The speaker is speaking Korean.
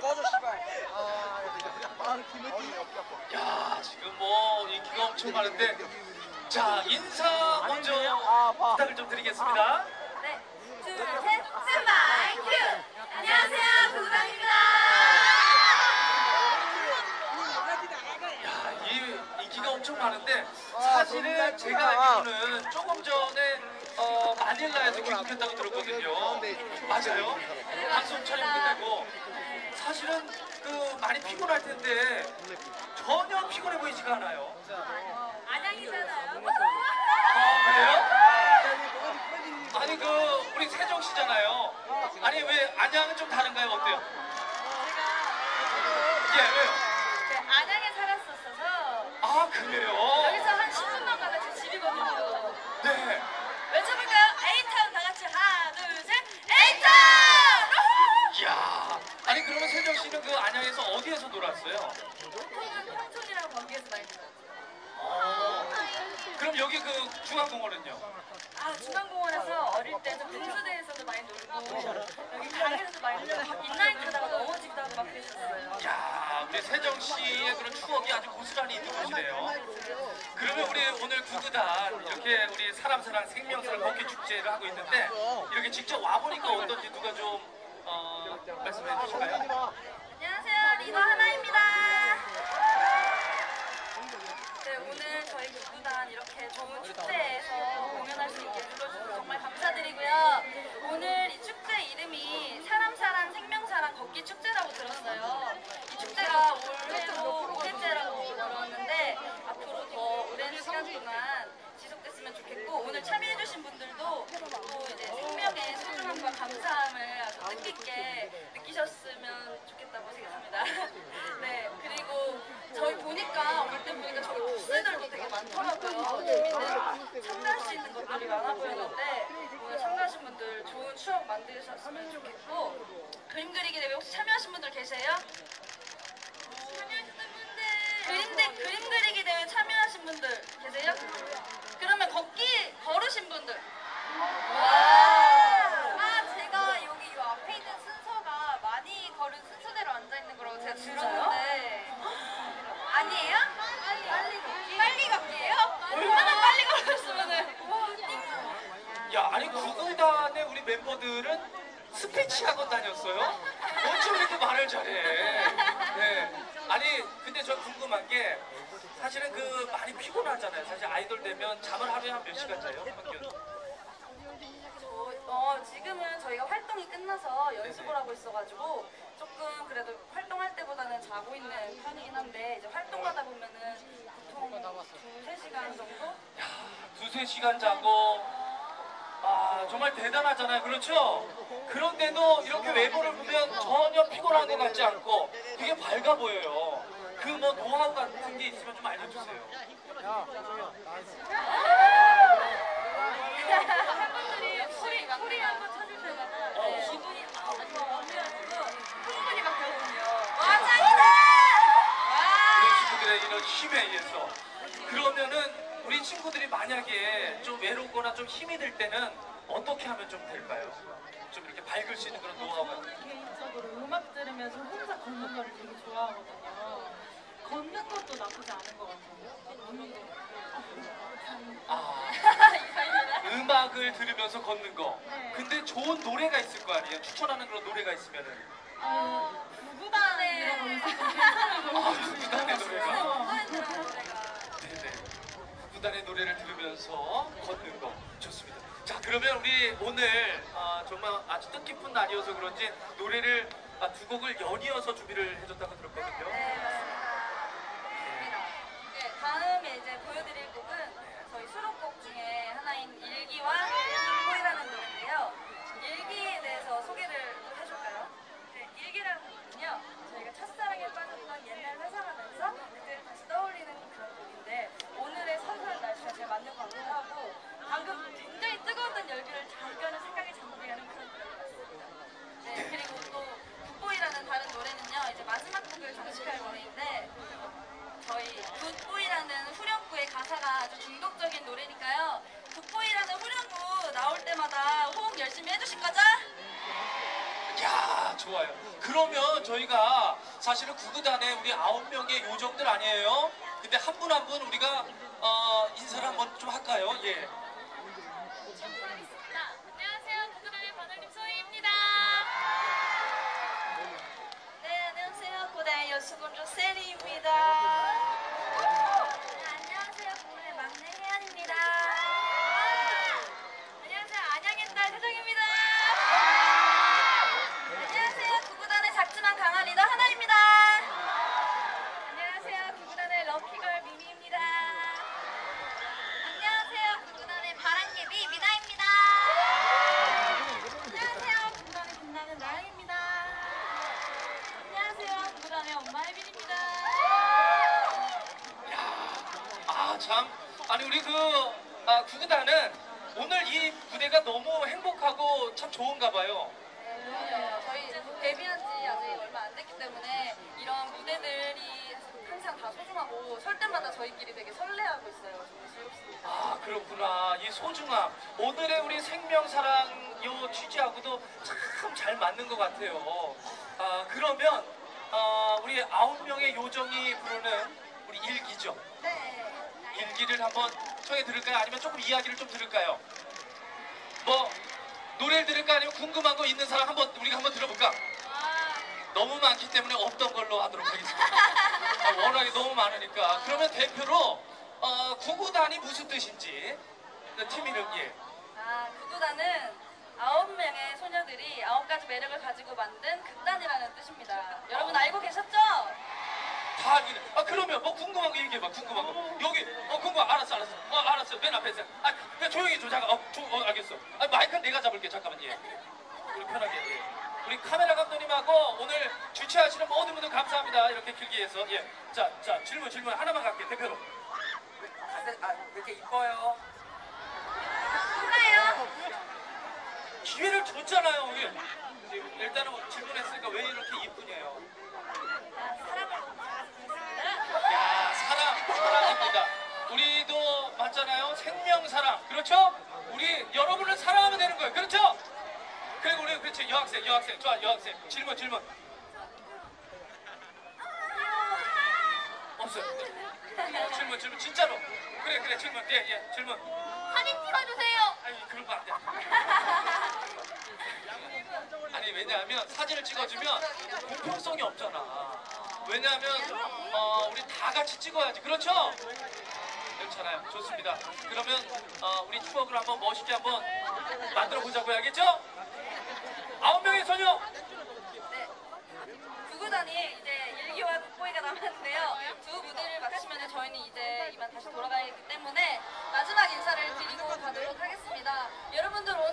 꺼져 씨발. 아. 야 지금 뭐 인기가 엄청 많은데 자 인사 먼저 아 봐. 부탁을 좀 드리겠습니다. 네, 둘, 셋, 스탠바이 큐! 안녕하세요, 구구단입니다. 야, 이 인기가 엄청 많은데 사실은 제가 알기로는 조금 전에 어, 마닐라에서 귀국했다고 들었거든요. 맞아요? 방송 촬영 끝내고 사실은 그 많이 피곤할 텐데 전혀 피곤해 보이지가 않아요. 안양이잖아요. 아 그래요? 아니 그 우리 세정 씨잖아요. 아니 왜 안양은 좀 다른가요? 어때요? 예 왜요? 네, 안양에 살았었어서 아 그래요? 여기서 한 10분만 가면 제 집이거든요. 네. 외쳐볼까요? A타운 다 같이 하나, 둘, 셋, A타운! 이야. 아니 그러면 세정 씨는 그 안양에서 어디에서 놀았어요? 보통은 평촌이랑 거기에서 많이 놀아요. 어. 그럼 여기 그 중앙공원은요? 아, 중앙공원에서 어릴 때도 분수대에서도 많이 놀고 여기 강에서도 많이 놀고 인라인 타다가 넘어지기도 하고 막 그랬었어요. 야, 우리 세정 씨의 그런 추억이 아주 고스란히 있는 곳이네요. 그러면 우리 오늘 구구단 이렇게 우리 사람 사랑 생명사랑 걷기 축제를 하고 있는데 이렇게 직접 와 보니까 어떤지 누가 좀 어, 말씀해 주실까요? 안녕하세요, 리더 하나입니다. 네, 오늘 저희 구구단 좋은 축제에서 공연할 수 있게 불러주셔서 정말 감사드리고요. 오늘 이 축제 이름이 사람 사랑 생명 사랑 걷기 축제라고 들었어요. 이 축제가 올해로 5회째라고 들었는데 앞으로 더 오랜 시간 동안 지속됐으면 좋겠고 오늘 참여해주신 분들도 또 이제 생명의 소중함과 감사함을 아주 뜻깊게 느끼셨으면 좋겠다고 생각합니다. 네, 그리고 저희 보니까 올 때 보니까 저희 부스들도 되게 많더라고요. 참가할 수 있는 것들이 많아 보였는데 오늘 참가하신 분들 좋은 추억 만드셨으면 좋겠고 그림 그리기 대회 혹시 참여하신 분들 계세요? 참여하셨던 분들 그림 대 그림 그리기 대회 참여하신 분들 계세요? 그러면 걷기 걸으신 분들 아 제가 여기 이 앞에 있는 순서가 많이 걸은 순서대로 앉아 있는 거라고 제가 들었는데 아니에요? 빨리 빨리 빨리 걷기예요? 얼마나 빨리 걸었으면은 야, 아니 구구단의 우리 멤버들은 스피치 학원 다녔어요? 어쩜 이렇게 말을 잘해? 네. 아니 근데 저 궁금한 게 사실은 그 많이 피곤하잖아요. 사실 아이돌 되면 잠을 하루에 한 몇 시간 자요? 어, 지금은 저희가 활동이 끝나서 연습을 하고 있어가지고 조금 그래도 활동할 때보다는 자고 있는 편이긴 한데 이제 활동하다 보면은 보통 두세 시간 정도? 두세 시간 자고. 아 정말 대단하잖아요. 그렇죠? 그런데도 이렇게 외모를 보면 전혀 피곤한 것 같지 않고 되게 밝아 보여요. 그 뭐 노하우 같은 게 있으면 좀 알려주세요. 팬분들이 소리, 소리 한번 쳐주셔가지고 네, 기분이 아주 완벽하고 흥분이 막 되거든요. 와, 짱이다! 우리 와! 친구들의 이런 힘에 의해서 그러면은 우리 친구들이 만약에 좀 외롭거나 좀 힘이 들 때는 어떻게 하면 좀 될까요? 좀 이렇게 밝을 수 있는 그런 노하우 같은 게. 개인적으로 음악 들으면서 혼자 걷는 거를 되게 좋아하거든요. 걷는 것도 나쁘지 않은 것 같아요. 걷는 거. 아. 음악을 들으면서 걷는 거 네. 근데 좋은 노래가 있을 거 아니에요 추천하는 그런 노래가 있으면은 어, 아 구구단의 노래가. 네네. 구단의 노래를 들으면서 걷는 거 좋습니다. 자 그러면 우리 오늘 아, 정말 아주 뜻깊은 날이어서 그런지 노래를 아, 두 곡을 연이어서 준비를 해줬다고 들었거든요. 네, 맞습니다. 네, 다음에 이제 보여드릴 곡은 저희 수록곡 중에 하나인 일기와 눈보이라는 노래인데요. 일기에 대해서 소개를 좀 해줄까요? 네, 일기라는 곡은요. 저희가 첫사랑에 빠졌던 옛날 회상하면서 그때를 다시 떠올리는 그런 곡인데 오늘의 선선한 날씨가 제일 맞는 것 같기도 하고 방금 굉장히 뜨거웠던 열기를 잠깐은 생각에 잠기게 하는 그런 같습니다. 네, 그리고 또 Good Boy라는 다른 노래는요. 이제 마지막 곡을 장식할 노래인데 저희 Good Boy라는 후렴구의 가사가 아주 중독적인 노래니까요. 굿보이라는 후렴구 나올 때마다 호응 열심히 해주실 거죠? 야 좋아요. 그러면 저희가 사실은 구구단에 우리 아홉 명의 요정들 아니에요? 근데 한 분 한 분 우리가 어, 인사를 한번 좀 할까요? 예. 안녕하세요. 구구단의 반올림 소희입니다. 네, 안녕하세요. 고대 여수군주 세리입니다. 네, 안녕하세요. 구구단의 막내 혜연입니다. 안녕하세요. 안양의 딸 세정입니다. 안녕하세요. 구구단의 작지만 강한 리더 하나입니다. 안녕하세요. 구구단의 럭키걸 미미입니다. 안녕하세요. 구구단의 바람개비 미나입니다. 안녕하세요. 구구단의 빛나는 나영입니다. 안녕하세요. 구구단의 엄마 혜빈입니다. 아, 참. 아니, 우리 그, 아, 구구단은 오늘 이 무대가 너무 행복하고 참 좋은가 봐요. 네, 저희 데뷔한 지 아직 얼마 안 됐기 때문에 이런 무대들이 항상 다 소중하고 설 때마다 저희끼리 되게 설레하고 있어요. 즐겁습니다. 아, 그렇구나. 이 소중함. 오늘의 우리 생명사랑 요 취지하고도 참 잘 맞는 것 같아요. 아, 그러면, 아, 우리 아홉 명의 요정이 부르는 우리 일기죠. 네. 일기를 한번 청해 들을까요? 아니면 조금 이야기를 좀 들을까요? 뭐, 노래를 들을까? 아니면 궁금한 거 있는 사람 한번, 우리가 한번 들어볼까? 아, 너무 많기 때문에 없던 걸로 하도록 하겠습니다. 아, 워낙에 너무 많으니까. 그러면 대표로 어, 구구단이 무슨 뜻인지 그팀 이름 예. 아, 구구단은 아홉 명의 소녀들이 아홉 가지 매력을 가지고 만든 극단이라는 뜻입니다. 여러분 알고 계셨죠? 다 알기네. 아 그러면 뭐 궁금한 거 얘기해봐. 궁금한 거. 여기 어 궁금 알았어 알았어. 어 알았어. 맨 앞에 있어. 아 그냥 조용히 좀 잠깐. 어, 조, 어 알겠어. 아 마이크는 내가 잡을게. 잠깐만 예. 우리 편하게. 예. 우리 카메라 감독님하고 오늘 주최하시는 모든 분들 감사합니다. 이렇게 길게 해서 예. 자, 자 질문 질문 하나만 갈게 대표로. 아, 왜 이렇게 이뻐요? 기회를 줬잖아요. 예. 일단은 질문했으니까 왜 이렇게 이쁘냐요. 아, 사랑을 너무 잘하셨습니다. 야 사랑 사랑입니다. 맞잖아요. 생명 사랑 그렇죠? 우리 여러분을 사랑하면 되는 거예요. 그렇죠? 그리고 우리 그렇지 여학생 여학생 좋아 여학생 질문 질문 없어요. 어, 질문 질문 진짜로 그래 그래 질문 예예 질문. 사진 찍어주세요. 아니 그런 거 안 돼. 아니 왜냐하면 사진을 찍어주면 공평성이 없잖아. 왜냐하면 어, 우리 다 같이 찍어야지. 그렇죠? 괜찮아요. 좋습니다. 그러면 어, 우리 추억으로 한번 멋있게 한번 만들어 보자고요. 알겠죠? 아홉 명의 소녀. 네. 두 구단이 이제 일기와 국보이가 남았는데요. 두 무대를 마치면 저희는 이제 이만 다시 돌아가기 때문에 마지막 인사를 드리고 가도록 하겠습니다. 여러분들 오늘